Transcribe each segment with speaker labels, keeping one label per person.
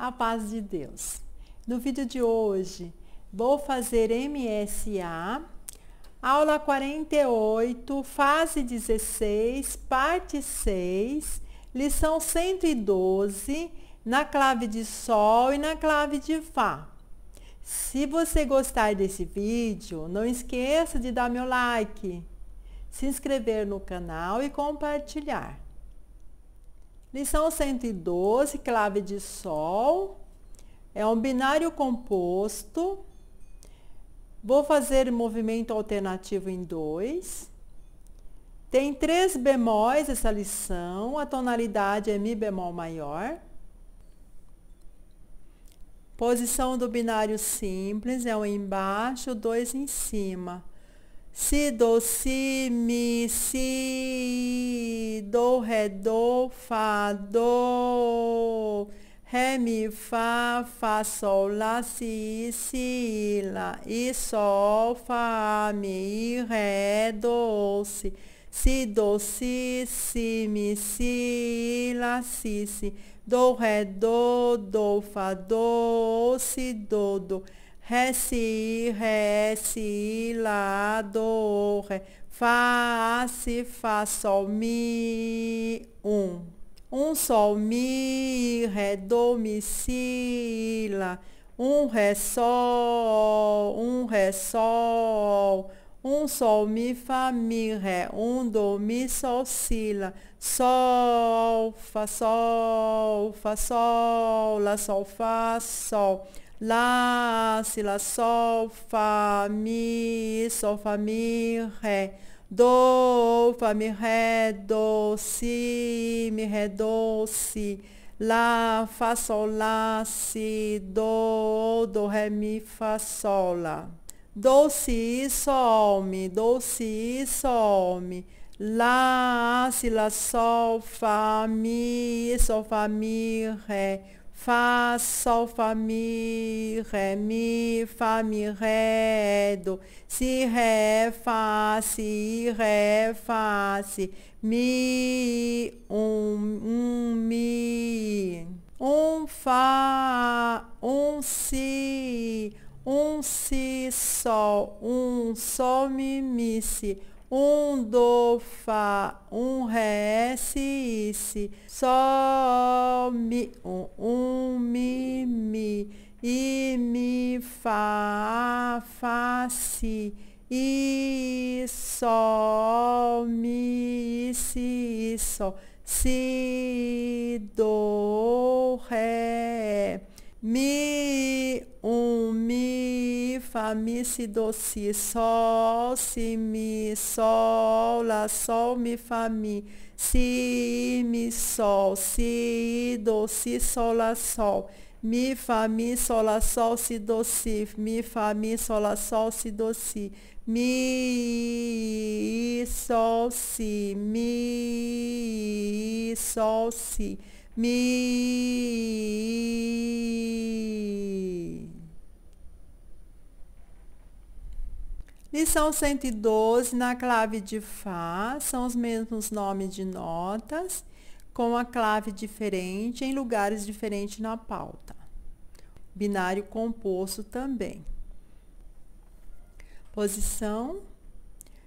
Speaker 1: A paz de Deus. No vídeo de hoje, vou fazer MSA, aula 48, fase 16, parte 6, lição 112, na clave de Sol e na clave de Fá. Se você gostar desse vídeo, não esqueça de dar meu like, se inscrever no canal e compartilhar. Lição 112, clave de Sol. É um binário composto. Vou fazer movimento alternativo em dois. Tem três bemóis essa lição. A tonalidade é Mi bemol maior. Posição do binário simples é um embaixo, dois em cima. Si, do, si, mi, si, do, ré, do, fá, do, ré, mi, fá, fá, sol, lá, si, si, lá, e sol, fá, mi, ré, do, si, si, do, si, si, mi, si, lá, si, si. Do, ré, do, do, fá, do, si, do, do, ré, si, ré, si, lá, do, ré, fá, si, fá, sol, mi, um. Um sol, mi, ré, do, mi, si, lá. Um ré, sol, um ré, sol um sol, mi, fá, mi, ré, um, do, mi, sol, si, lá, sol, fá, sol, fá, sol, lá, sol, fá, sol, lá, si, lá, sol, fá, mi, sol, fá, mi, ré, do, fá, mi, ré, do, si, mi, ré, do, si, lá, fá, sol, lá, si, do, do, ré, mi, fá, sol, lá. Do, si, sol, mi, do, si, sol, mi, lá, si, lá, sol, fá, mi, sol, fá, mi, ré, fá, sol, fá, mi, ré, mi, fá, mi, ré, do, si, ré, fá, si, ré, fá, si, mi, um, um, mi, um, fá, um, si, um si sol, um sol mi mi si, um do fá, um ré si si, sol mi um, um mi mi, e mi fá fá si, e sol mi si sol, si do ré mi, fá, mi, si, do, si, sol, si, mi, sol, lá, sol, mi, fá, mi, si, mi, sol, si, do, si, sol, lá, sol, mi, fá, mi, sol, lá, sol, si, do, si, mi, fá, mi, sol, lá, sol, si, do, si, mi, sol, si, mi, sol, si, Mi. Lição 112, na clave de Fá, são os mesmos nomes de notas, com a clave diferente em lugares diferentes na pauta. Binário composto também. Posição.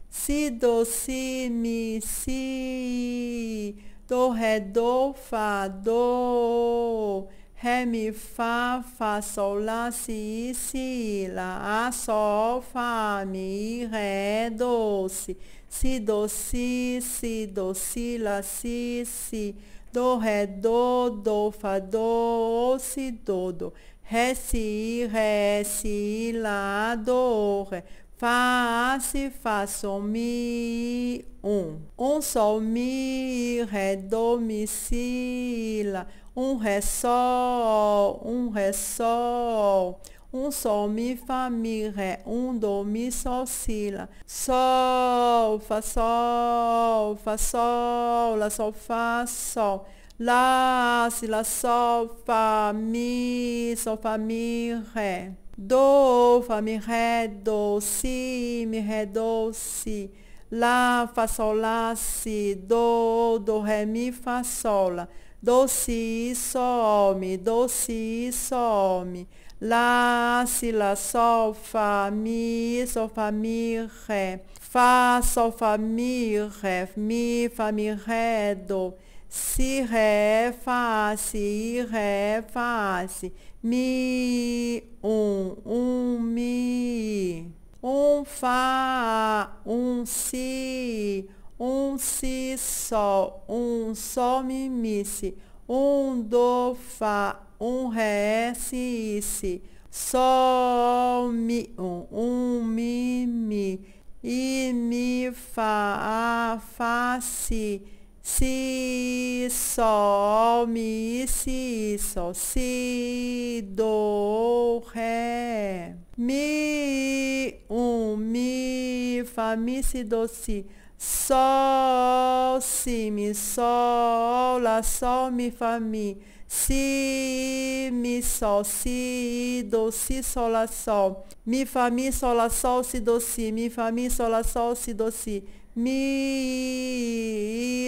Speaker 1: Si, do, si, mi, si do, ré, do, fá, do, ré, mi, fá, fá, sol, lá, si, si, lá, a, sol, fá, mi, ré, do, si, si, do, si, si, do, si, lá, si, si, do, ré, do, do, fá, do, si, do, do, ré, si, ré, si, lá, do, ré, Fá, si, fá, sol, mi, um. Um sol, mi, ré, do, mi, si, lá. Um ré, sol, um ré, sol. Um sol, mi, fá, mi, ré. Um do, mi, sol, si, lá. Sol, fá, sol, fá, sol, lá, sol, fá, sol. Lá, si, lá, sol, fá, mi, sol, fá, mi, ré do, fá, mi, ré, do, si, mi, ré, do, si, lá, fá, sol, lá, si, do, do, ré, mi, fá, sol, lá, do, si, sol, mi, do, si, sol, mi. Lá, si, lá, sol, fá, mi, sol, fá, mi, ré. Fá, sol, fá, mi, ré, mi, fá, mi, ré, do. Si, ré, fá, si, ré, fá, si. Mi, um, um, mi. Um, fá, um, si um si sol, um sol mi mi si, um do fá, um ré si si, sol mi um, um mi mi, e mi fá, a fá si, si sol mi si sol, si do ré, mi um mi fá mi si do si Sol, si, mi, sol, lá, sol, mi, fá, mi. Si, mi, sol, si, do, si, sol, lá, sol. Mi, fá, mi, sol, lá, sol, si, do, si. Mi, fá, mi, sol, lá, sol, si, do, si. Mi,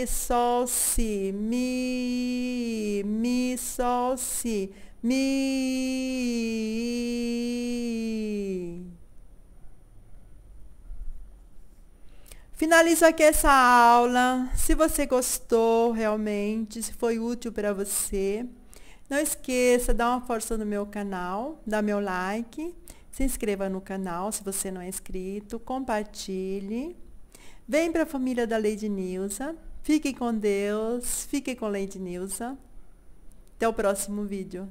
Speaker 1: sol, si. Mi, mi, sol, si. Mi. Finalizo aqui essa aula. Se você gostou realmente, se foi útil para você, não esqueça, dá uma força no meu canal, dá meu like, se inscreva no canal se você não é inscrito, compartilhe. Vem para a família da Lady Nilza. Fique com Deus, fique com Lady Nilza. Até o próximo vídeo.